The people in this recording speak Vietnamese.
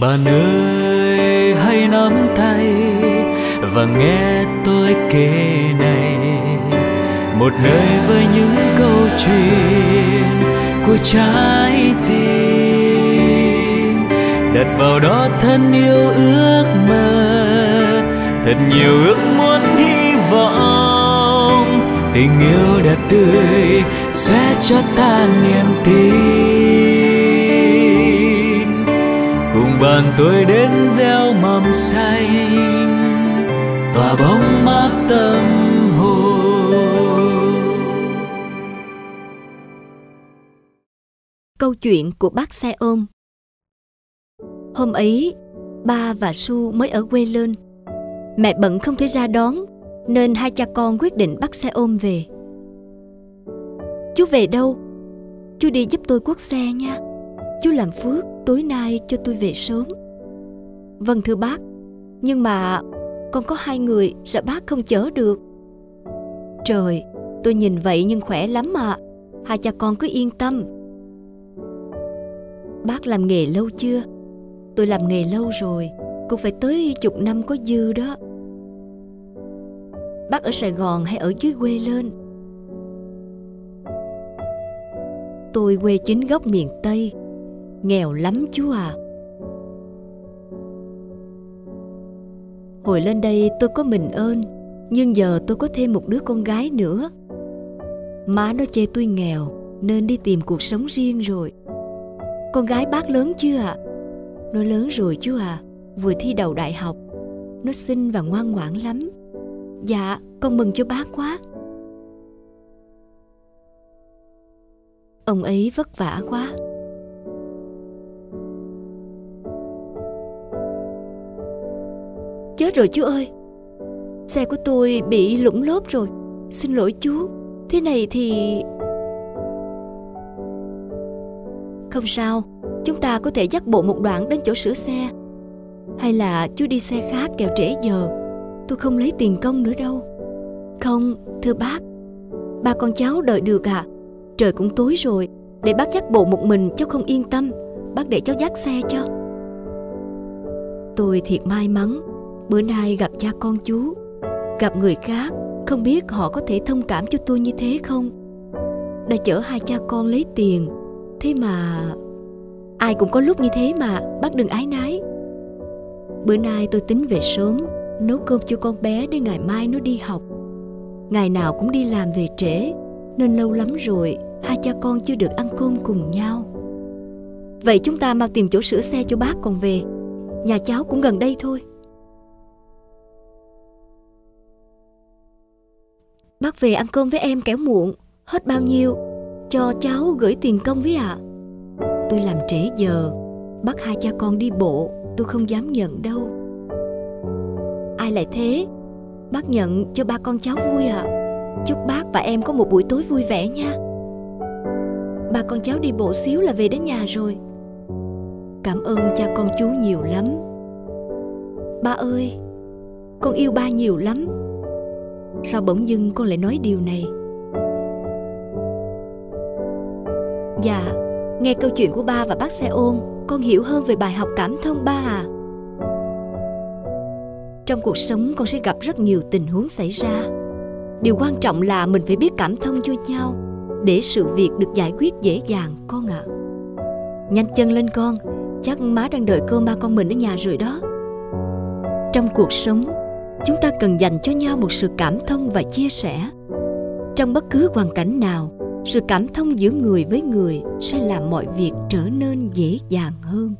Bạn ơi, hãy nắm tay và nghe tôi kể này. Một nơi với những câu chuyện của trái tim. Đặt vào đó thân yêu ước mơ, thật nhiều ước muốn, hy vọng. Tình yêu đẹp tươi, sẽ cho ta niềm tin. Cùng tôi đến gieo mầm xanh tỏa bóng mát tâm hồn Câu chuyện của bác xe ôm Hôm ấy, ba và Su mới ở quê lên. Mẹ bận không thể ra đón, nên hai cha con quyết định bắt xe ôm về. Chú về đâu? Chú đi giúp tôi cuốc xe nha. Chú làm phước tối nay cho tôi về sớm. Vâng thưa bác, nhưng mà con có hai người sợ bác không chở được. Trời, tôi nhìn vậy nhưng khỏe lắm mà. Hai cha con cứ yên tâm. Bác làm nghề lâu chưa? Tôi làm nghề lâu rồi, cũng phải tới chục năm có dư đó. Bác ở Sài Gòn hay ở dưới quê lên? Tôi quê chính gốc miền Tây, nghèo lắm chú à. Hồi lên đây tôi có mình ơn, nhưng giờ tôi có thêm một đứa con gái nữa. Má nó chê tôi nghèo nên đi tìm cuộc sống riêng rồi. Con gái bác lớn chưa ạ? À? Nó lớn rồi chú à, vừa thi đầu đại học. Nó xinh và ngoan ngoãn lắm. Dạ, con mừng cho bác quá. Ông ấy vất vả quá. Chết rồi chú ơi, xe của tôi bị lũng lốp rồi. Xin lỗi chú, thế này thì... Không sao, chúng ta có thể dắt bộ một đoạn đến chỗ sửa xe. Hay là chú đi xe khác kẹo trễ giờ, tôi không lấy tiền công nữa đâu. Không, thưa bác, ba con cháu đợi được à? Trời cũng tối rồi, để bác dắt bộ một mình cháu không yên tâm, bác để cháu dắt xe cho. Tôi thiệt may mắn, bữa nay gặp cha con chú, gặp người khác, không biết họ có thể thông cảm cho tôi như thế không? Đã chở hai cha con lấy tiền, thế mà ai cũng có lúc như thế mà bác đừng ái nái. Bữa nay tôi tính về sớm nấu cơm cho con bé để ngày mai nó đi học. Ngày nào cũng đi làm về trễ nên lâu lắm rồi hai cha con chưa được ăn cơm cùng nhau. Vậy chúng ta mau tìm chỗ sửa xe cho bác còn về nhà cháu cũng gần đây thôi. Bác về ăn cơm với em kẻo muộn, hết bao nhiêu, cho cháu gửi tiền công với ạ. À. Tôi làm trễ giờ, Bắt hai cha con đi bộ, Tôi không dám nhận đâu. Ai lại thế? Bác nhận cho ba con cháu vui à Chúc bác và em có một buổi tối vui vẻ nha. Ba con cháu đi bộ xíu là về đến nhà rồi. Cảm ơn cha con chú nhiều lắm. Ba ơi, Con yêu ba nhiều lắm. Sao bỗng dưng con lại nói điều này Dạ Nghe câu chuyện của ba và bác xe ôm, con hiểu hơn về bài học cảm thông ba à. Trong cuộc sống con sẽ gặp rất nhiều tình huống xảy ra. Điều quan trọng là mình phải biết cảm thông cho nhau để sự việc được giải quyết dễ dàng con ạ. À. Nhanh chân lên con, chắc má đang đợi cơm ba con mình ở nhà rồi đó. Trong cuộc sống, chúng ta cần dành cho nhau một sự cảm thông và chia sẻ. Trong bất cứ hoàn cảnh nào, sự cảm thông giữa người với người sẽ làm mọi việc trở nên dễ dàng hơn